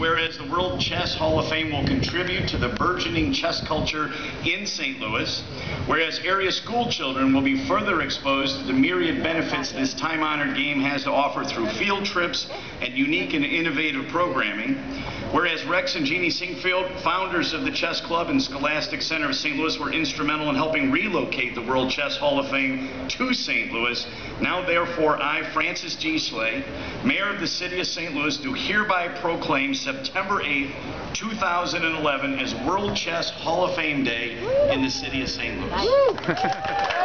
whereas the World Chess Hall of Fame will contribute to the burgeoning chess culture in St. Louis, whereas area school children will be further exposed to the myriad benefits this time-honored game has to offer through field trips and unique and innovative programming, whereas Rex and Jeannie Sinquefield, founders of the Chess Club and Scholastic Center of St. Louis, were instrumental in helping relocate the World Chess Hall of Fame to St. Louis. Now, therefore, I, Francis G. Slay, Mayor of the City of St. Louis, do hereby proclaim September 8th, 2011 as World Chess Hall of Fame Day in the City of St. Louis.